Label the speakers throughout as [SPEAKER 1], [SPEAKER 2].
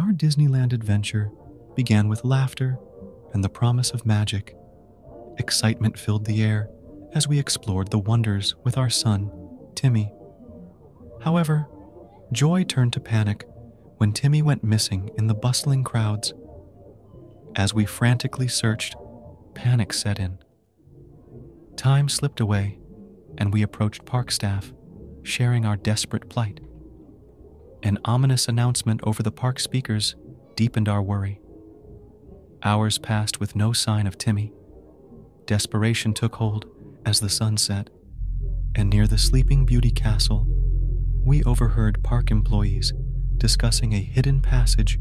[SPEAKER 1] Our Disneyland adventure began with laughter and the promise of magic. Excitement filled the air as we explored the wonders with our son, Timmy. However, joy turned to panic when Timmy went missing in the bustling crowds. As we frantically searched, panic set in. Time slipped away, and we approached park staff, sharing our desperate plight. An ominous announcement over the park speakers deepened our worry. Hours passed with no sign of Timmy. Desperation took hold as the sun set, and near the Sleeping Beauty Castle, we overheard park employees discussing a hidden passage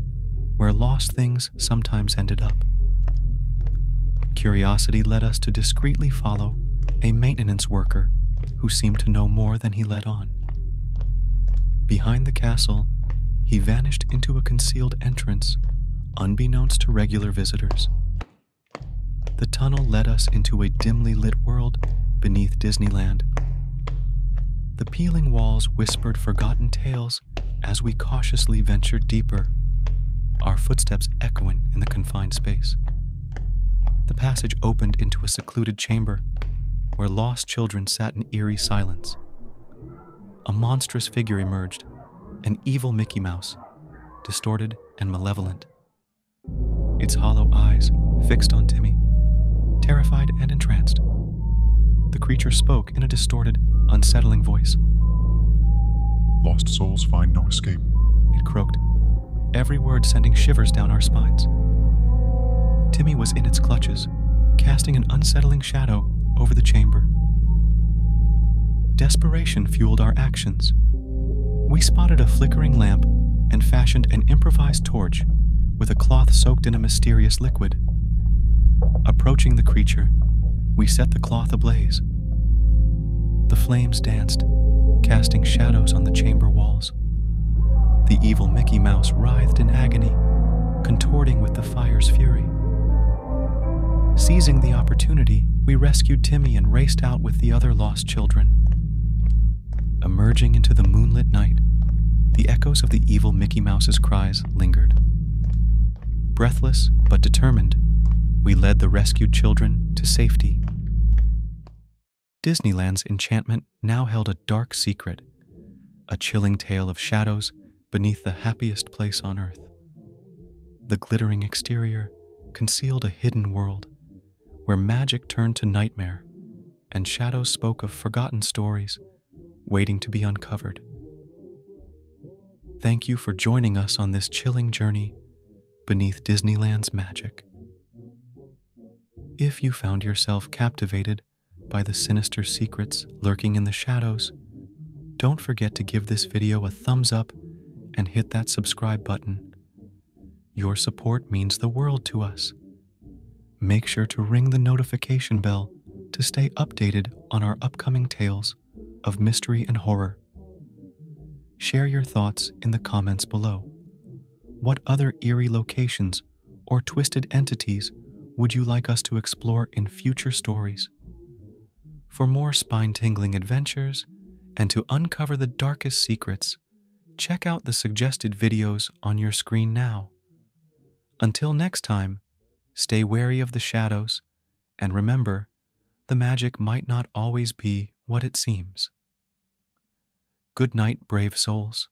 [SPEAKER 1] where lost things sometimes ended up. Curiosity led us to discreetly follow a maintenance worker who seemed to know more than he let on. Behind the castle, he vanished into a concealed entrance, unbeknownst to regular visitors. The tunnel led us into a dimly lit world beneath Disneyland. The peeling walls whispered forgotten tales as we cautiously ventured deeper, our footsteps echoing in the confined space. The passage opened into a secluded chamber where lost children sat in eerie silence. A monstrous figure emerged, an evil Mickey Mouse, distorted and malevolent. Its hollow eyes fixed on Timmy, terrified and entranced. The creature spoke in a distorted, unsettling voice.
[SPEAKER 2] Lost souls find no escape.
[SPEAKER 1] It croaked, every word sending shivers down our spines. Timmy was in its clutches, casting an unsettling shadow over the chamber. Desperation fueled our actions. We spotted a flickering lamp and fashioned an improvised torch with a cloth soaked in a mysterious liquid. Approaching the creature, we set the cloth ablaze. The flames danced, casting shadows on the chamber walls. The evil Mickey Mouse writhed in agony, contorting with the fire's fury. Seizing the opportunity, we rescued Timmy and raced out with the other lost children. Emerging into the moonlit night, the echoes of the evil Mickey Mouse's cries lingered. Breathless but determined, we led the rescued children to safety. Disneyland's enchantment now held a dark secret, a chilling tale of shadows beneath the happiest place on earth. The glittering exterior concealed a hidden world where magic turned to nightmare and shadows spoke of forgotten stories waiting to be uncovered. Thank you for joining us on this chilling journey beneath Disneyland's magic. If you found yourself captivated by the sinister secrets lurking in the shadows, don't forget to give this video a thumbs up and hit that subscribe button. Your support means the world to us. Make sure to ring the notification bell to stay updated on our upcoming tales of mystery and horror. Share your thoughts in the comments below. What other eerie locations or twisted entities would you like us to explore in future stories? For more spine tingling adventures and to uncover the darkest secrets, check out the suggested videos on your screen now. Until next time, stay wary of the shadows and remember, the magic might not always be what it seems. Good night, brave souls.